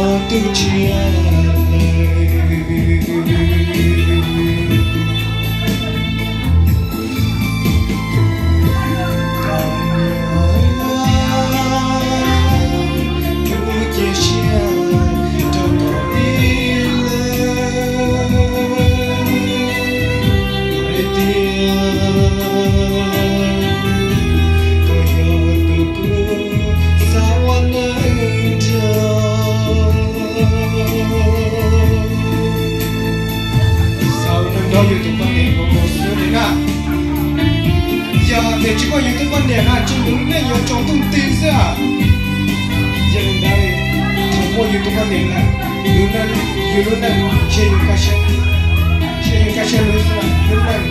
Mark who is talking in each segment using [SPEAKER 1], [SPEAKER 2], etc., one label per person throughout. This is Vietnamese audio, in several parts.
[SPEAKER 1] O te amei. Youtube là chúng đúng trong thông tin ra giờ lúc đây thông qua youtube quan điểm này, luôn là luôn là chơi những cái chuyện chơi những cái chuyện luôn là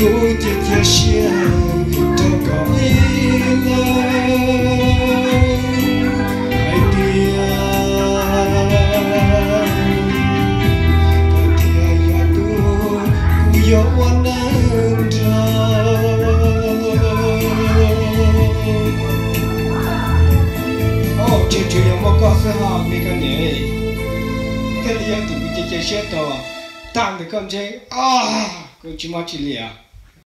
[SPEAKER 1] cô chỉ chia sẻ cho có ý lời ai tia oh che che yo mo ko se ha mi ka ne te li ya tu bi che che she to tang de kom ah ko chi ma chi li